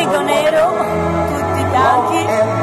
Brigonero, tutti bianchi.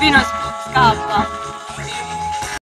Il vino scappa.